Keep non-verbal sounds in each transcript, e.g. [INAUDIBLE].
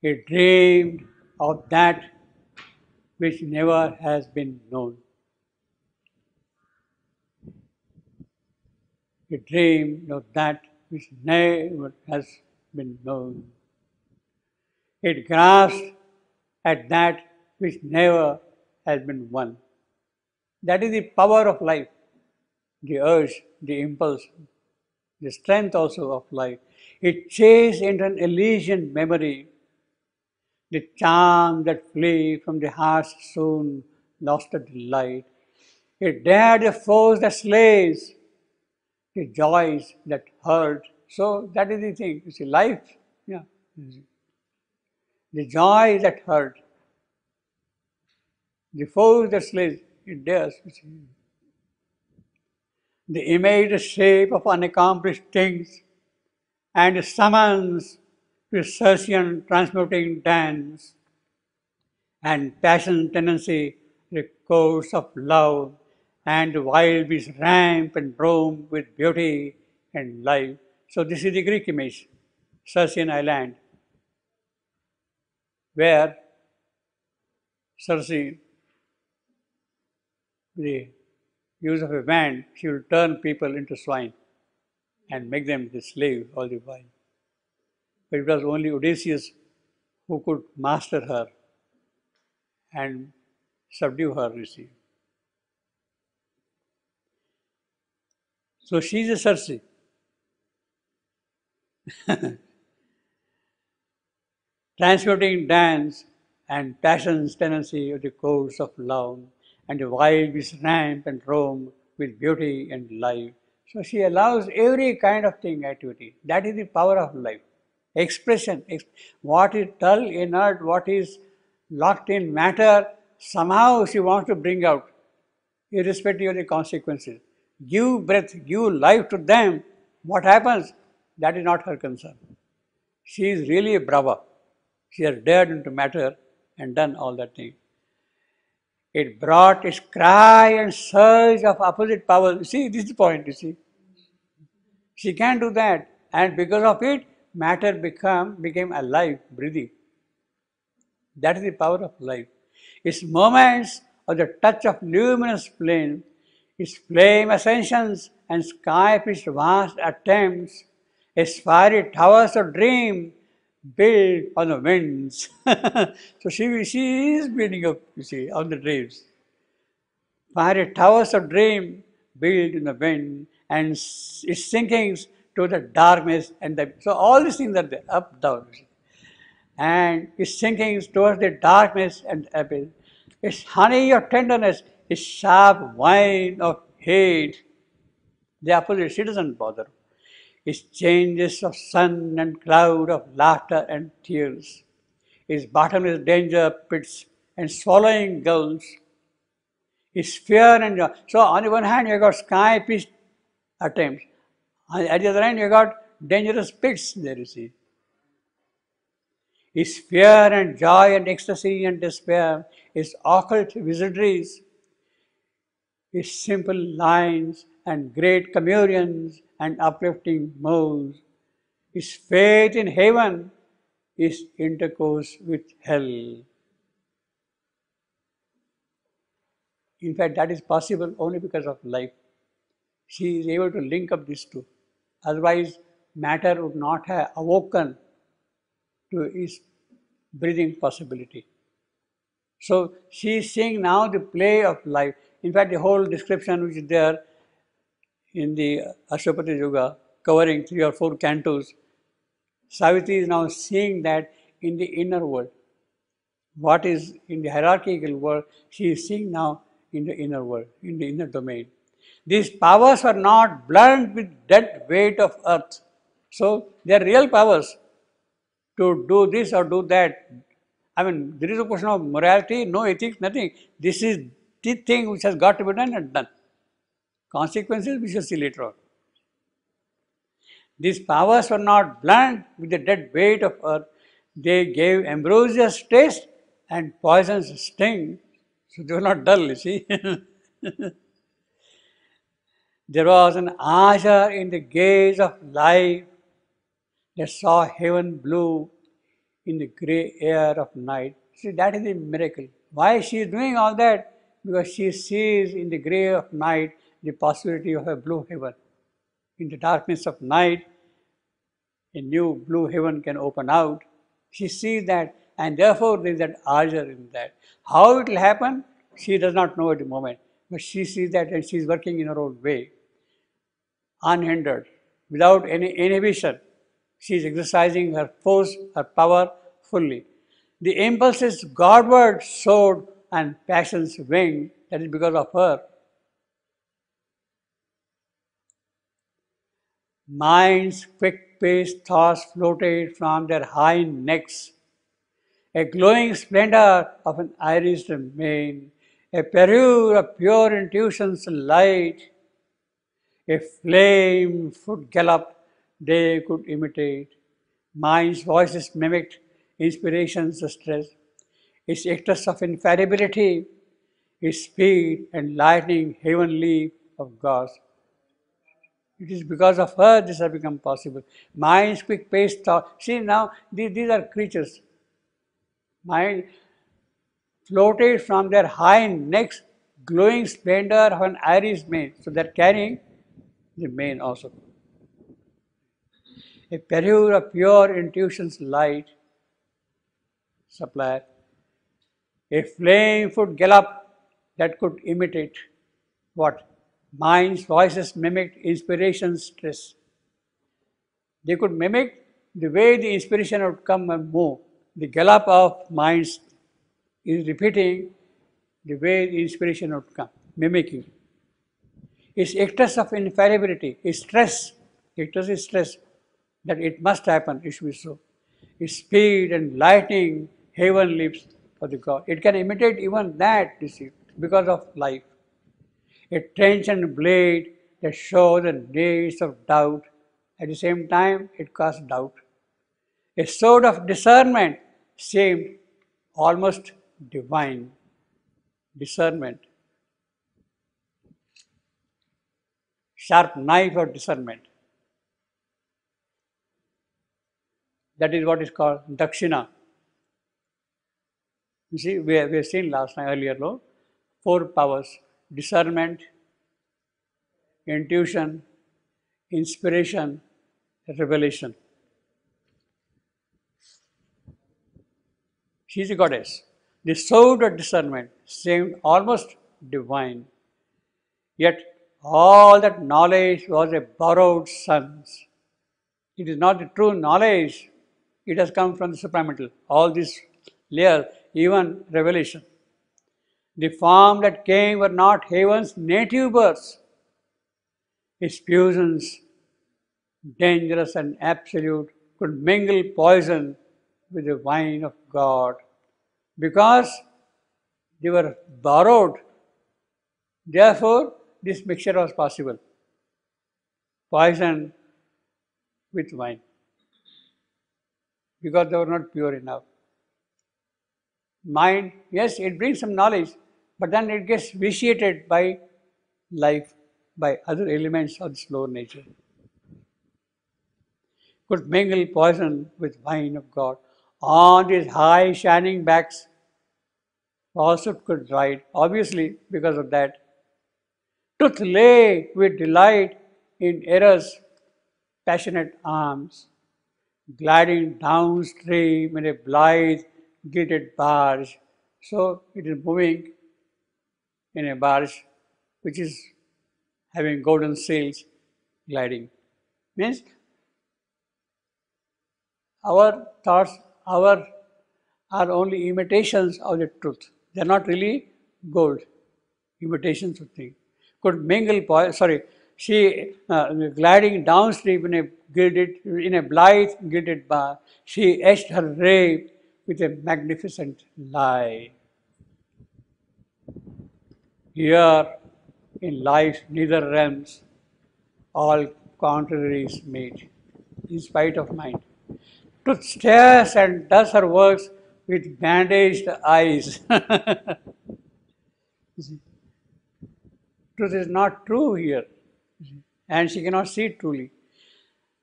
He dreamed of that which never has been known. He dreamed of that which never has been known. It grasped at that which never has been won. That is the power of life, the urge, the impulse, the strength also of life. It chased into an Elysian memory, the charm that flee from the heart's soon lost the delight. It dared the force that slays, the joys that hurt. So that is the thing. You see, life, yeah. The joy that hurt, the force that slays, it dares. The image, the shape of unaccomplished things, and summons Circean transmuting dance, and passion tendency, course of love, and wild beasts ramp and roam with beauty and life. So this is the Greek image, Circean island, where Circe, the use of a wand, she will turn people into swine and make them the slave all the while. But it was only Odysseus who could master her and subdue her, you see. So she is a Circe. [LAUGHS] Transmuting dance and passion's tendency of the course of love, and the wild ramp and roam with beauty and life. So she allows every kind of thing activity. That is the power of life. Expression, ex- what is dull, inert, what is locked in matter, somehow she wants to bring out, irrespective of the consequences. Give breath, give life to them. What happens? That is not her concern. She is really a brava. She has dared into matter and done all that thing. It brought its cry and surge of opposite powers. See, this is the point, you see. She can do that. And because of it, matter become, became alive, breathing. That is the power of life. Its moments of the touch of luminous flame, its flame ascensions and sky its vast attempts, its fiery towers of dream built on the winds. [LAUGHS] so she, she is building up, you see, on the dreams. Fiery towers of dream built in the wind and its sinkings to the darkness and the so all these things are there, up, down. And its sinkings towards the darkness and abyss. Its honey of tenderness, its sharp wine of hate. The opposite, she doesn't bother its changes of sun and cloud, of laughter and tears, its bottomless danger pits and swallowing gulls, its fear and joy. So on the one hand you got sky pitched attempts, on the other hand you got dangerous pits there you see. Its fear and joy and ecstasy and despair, its occult wizardries, its simple lines and great communions and uplifting modes. His faith in heaven is intercourse with hell. In fact, that is possible only because of life. She is able to link up these two. Otherwise, matter would not have awoken to its breathing possibility. So she is seeing now the play of life. In fact, the whole description which is there in the Ashwapati Yoga, covering three or four cantos, Savitri is now seeing that in the inner world. What is in the hierarchical world, she is seeing now in the inner world, in the inner domain. These powers are not blunt with dead weight of earth. So they are real powers to do this or do that. I mean, there is a question of morality, no ethics, nothing. This is the thing which has got to be done and done. Consequences we shall see later on. These powers were not blunt with the dead weight of earth. They gave ambrosious taste and poisonous sting. So they were not dull, you see. [LAUGHS] there was an azure in the gaze of life that saw heaven blue in the grey air of night. See, that is a miracle. Why she is doing all that? Because she sees in the grey of night the possibility of a blue heaven. In the darkness of night, a new blue heaven can open out. She sees that, and therefore there is that azure in that. How it will happen, she does not know at the moment, but she sees that and she is working in her own way, unhindered, without any inhibition. She is exercising her force, her power fully. The impulses Godward soared and passions winged, that is because of her. Mind's quick paced thoughts floated from their high necks. A glowing splendor of an irised mane, a parure of pure intuition's and light, a flame foot gallop they could imitate. Mind's voices mimicked inspiration's stress, its excess of infallibility, its speed and lightning heavenly of God. It is because of her this has become possible. Mind's quick pace thought. See now, these, these are creatures. Mind floated from their high necks, glowing splendor of an iris mane. So they're carrying mane also. A parure of pure intuition's light supply, A flame foot gallop that could imitate what? Mind's voices mimicked inspiration's stress. They could mimic the way the inspiration would come and move. The gallop of minds is repeating the way the inspiration would come, mimicking. It's excess of infallibility, it's stress. Excess is stress that it must happen, it should be so. It's speed and lightning, heaven lives for the God. It can imitate even that, you see, because of life a tension blade that shows the days of doubt. At the same time, it casts doubt. A sword of discernment seemed almost divine. Discernment. Sharp knife of discernment. That is what is called dakshina. You see, we have, we have seen last night earlier, no? Four powers discernment, intuition, inspiration, revelation. She is a goddess. The sword of discernment seemed almost divine, yet all that knowledge was a borrowed sense. It is not the true knowledge, it has come from the supramental. All these layers, even revelation. The form that came were not heaven's native births. Its fusions, dangerous and absolute, could mingle poison with the wine of God because they were borrowed. Therefore, this mixture was possible. Poison with wine because they were not pure enough. Mind, yes, it brings some knowledge, but then it gets vitiated by life, by other elements of the slow nature. Could mingle poison with wine of God. On these high shining backs, falsehood could ride, obviously because of that. Truth lay with delight in error's passionate arms, gliding downstream in a blithe, gilded barge. So it is moving in a barge which is having golden sails gliding. Means our thoughts, our are only imitations of the truth. They are not really gold, imitations of things. Could mingle, sorry, she uh, gliding downstream in a gilded, in a blithe gilded bar, she etched her ray with a magnificent lie. Here in life's neither realms, all contraries meet, in spite of mind. Truth stares and does her works with bandaged eyes. [LAUGHS] truth is not true here. And she cannot see truly.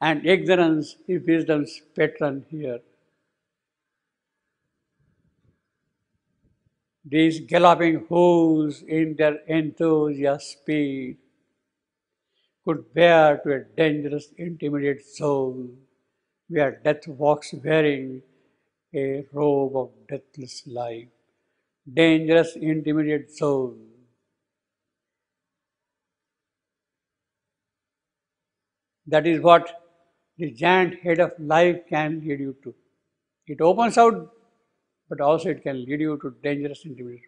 And ignorance is wisdom's patron here. These galloping hooves in their enthusiastic speed could bear to a dangerous, intermediate zone where death walks wearing a robe of deathless life. Dangerous, intermediate zone That is what the giant head of life can lead you to. It opens out, but also it can lead you to dangerous intermediate.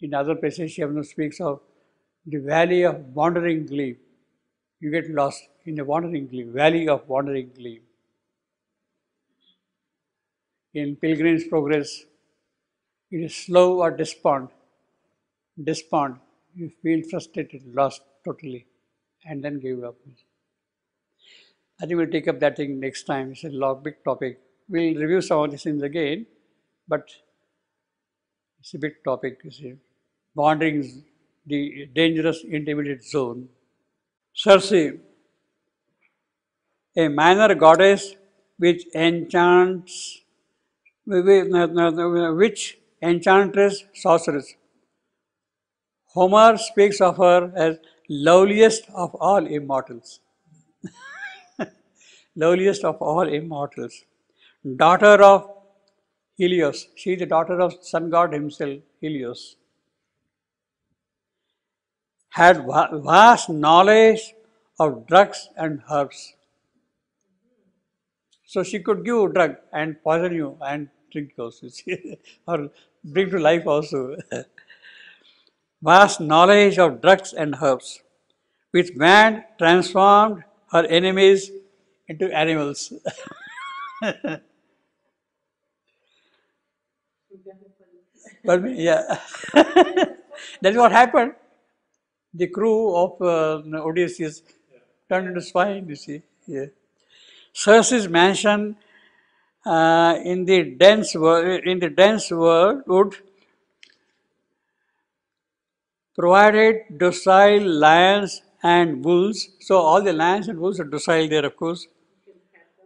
In other places, Shyamnu speaks of the valley of wandering gleam. You get lost in the wandering gleam, valley of wandering gleam. In Pilgrim's Progress, it is Slough of Despond. Despond, you feel frustrated, lost totally, and then give up. I think we'll take up that thing next time. It's a long, big topic. We'll review some of these things again, but it's a big topic, you see. Wandering the dangerous intermediate zone. Circe, a minor goddess which enchants, which enchantress sorceress. Homer speaks of her as loveliest of all immortals. [LAUGHS] loveliest of all immortals. Daughter of Helios. She is the daughter of sun god himself, Helios had vast knowledge of drugs and herbs. So she could give a drug and poison you and drink also, [LAUGHS] or bring to life also. [LAUGHS] vast knowledge of drugs and herbs, which man transformed her enemies into animals. [LAUGHS] yeah, [LAUGHS] that's what happened the crew of uh, Odysseus turned into swine, you see. Yeah. Circe's mansion uh, in the dense in the dense world would provided docile lions and bulls. So all the lions and bulls are docile there, of course.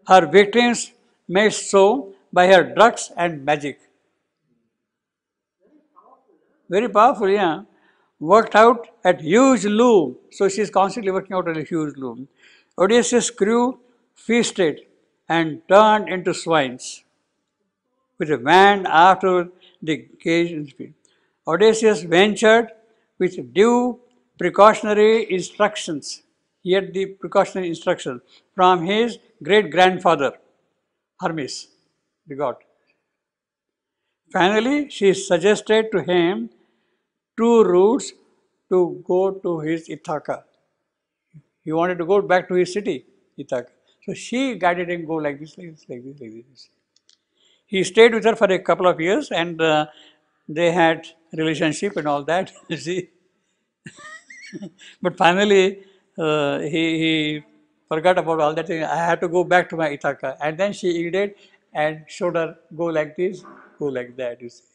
Her victims made so by her drugs and magic. Very powerful, yeah worked out at huge loom. So she is constantly working out at a huge loom. Odysseus' crew feasted and turned into swines, which ran after the cage. Odysseus ventured with due precautionary instructions. He had the precautionary instructions from his great grandfather, Hermes, the god. Finally, she suggested to him two routes to go to his Ithaca. He wanted to go back to his city, Ithaca. So she guided him go like this, like this, like this, like this. He stayed with her for a couple of years and uh, they had relationship and all that, [LAUGHS] you see. but finally, uh, he, he forgot about all that. thing. I had to go back to my Ithaca. And then she yielded and showed her go like this, go like that, you see.